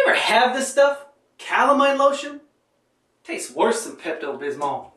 You ever have this stuff? Calamine lotion? Tastes worse than Pepto-Bismol.